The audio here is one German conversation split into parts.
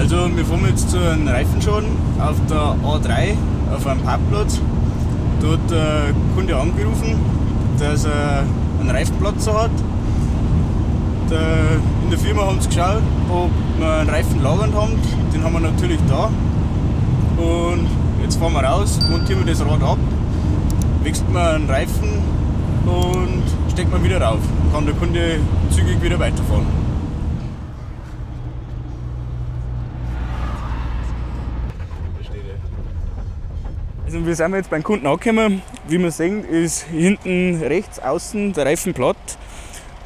Also wir fahren jetzt zu einem Reifenschaden auf der A3 auf einem Parkplatz. Hat der Kunde angerufen, dass er einen Reifenplatz hat. In der Firma haben sie geschaut, ob wir einen Reifen lagernd haben. Den haben wir natürlich da. Und jetzt fahren wir raus, montieren wir das Rad ab, wechseln wir einen Reifen und stecken wir wieder rauf. Kann der Kunde zügig wieder weiterfahren. Also wir sind jetzt beim Kunden angekommen. Wie wir sehen, ist hinten rechts außen der Reifen platt.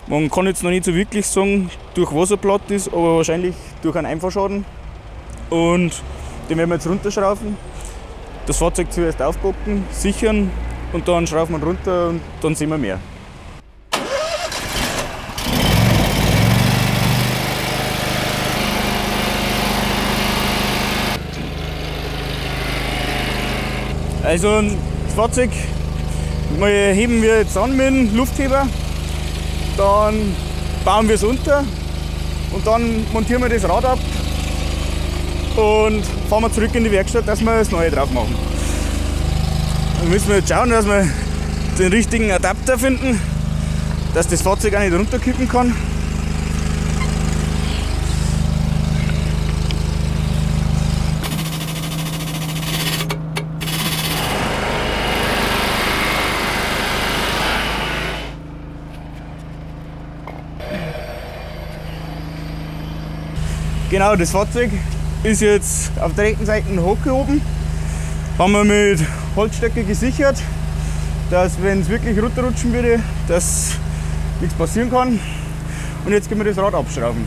Man kann jetzt noch nicht so wirklich sagen, durch was er platt ist, aber wahrscheinlich durch einen Einfahrschaden. Und den werden wir jetzt runterschrauben. Das Fahrzeug zuerst aufbocken, sichern und dann schrauben wir runter und dann sehen wir mehr. Also das Fahrzeug mal heben wir jetzt an mit dem Luftheber, dann bauen wir es unter und dann montieren wir das Rad ab und fahren wir zurück in die Werkstatt, dass wir das neue drauf machen. Dann müssen wir jetzt schauen, dass wir den richtigen Adapter finden, dass das Fahrzeug auch nicht runterkippen kann. Genau, das Fahrzeug ist jetzt auf der rechten Seite hochgehoben. Haben wir mit Holzstöcke gesichert, dass wenn es wirklich runterrutschen würde, dass nichts passieren kann. Und jetzt können wir das Rad abschrauben.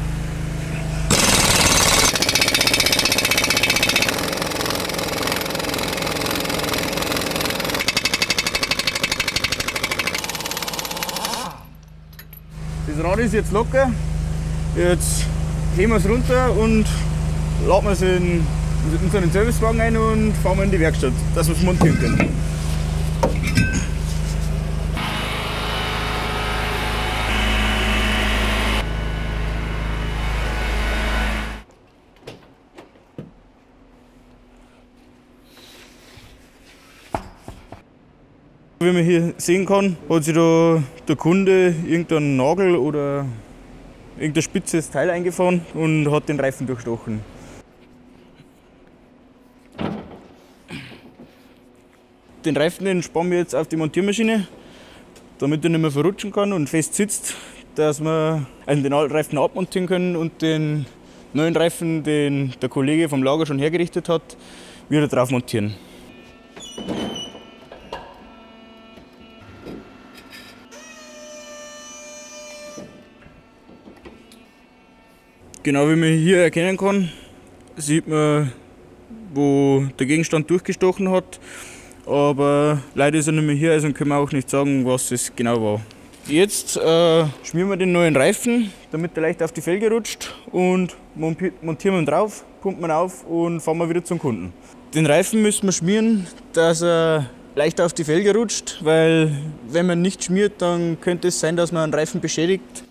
Das Rad ist jetzt locker. Jetzt heben wir es runter und laden wir es in unseren Servicewagen ein und fahren wir in die Werkstatt, dass wir es montieren können. Wie man hier sehen kann, hat sich da der Kunde irgendeinen Nagel oder irgendein spitzes Teil eingefahren und hat den Reifen durchstochen. Den Reifen den spannen wir jetzt auf die Montiermaschine, damit er nicht mehr verrutschen kann und fest sitzt, dass wir also den alten Reifen abmontieren können und den neuen Reifen, den der Kollege vom Lager schon hergerichtet hat, wieder drauf montieren. Genau wie man hier erkennen kann, sieht man, wo der Gegenstand durchgestochen hat. Aber leider ist er nicht mehr hier, also können wir auch nicht sagen, was es genau war. Jetzt äh, schmieren wir den neuen Reifen, damit er leicht auf die Felge rutscht und montieren wir ihn drauf, pumpen ihn auf und fahren wir wieder zum Kunden. Den Reifen müssen wir schmieren, dass er leicht auf die Felge rutscht, weil wenn man nicht schmiert, dann könnte es sein, dass man einen Reifen beschädigt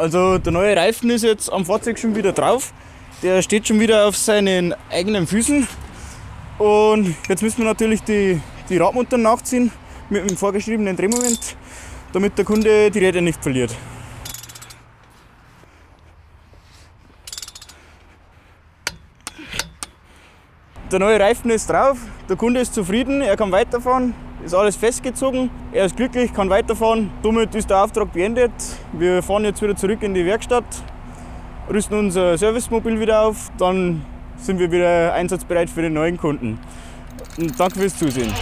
Also der neue Reifen ist jetzt am Fahrzeug schon wieder drauf. Der steht schon wieder auf seinen eigenen Füßen. Und jetzt müssen wir natürlich die, die Radmuttern nachziehen mit dem vorgeschriebenen Drehmoment, damit der Kunde die Räder nicht verliert. Der neue Reifen ist drauf, der Kunde ist zufrieden, er kann weiterfahren ist alles festgezogen. Er ist glücklich, kann weiterfahren. Somit ist der Auftrag beendet. Wir fahren jetzt wieder zurück in die Werkstatt rüsten unser Servicemobil wieder auf, dann sind wir wieder einsatzbereit für den neuen Kunden. Und danke fürs Zusehen.